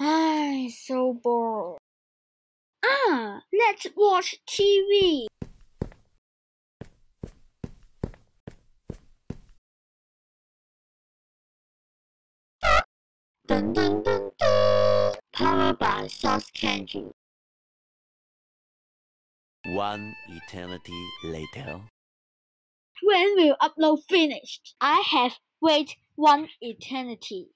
Ay, so bored. Ah, let's watch TV. Dun, dun, dun, dun. Powered by Sauce Candy. One eternity later. When will upload finished? I have wait one eternity.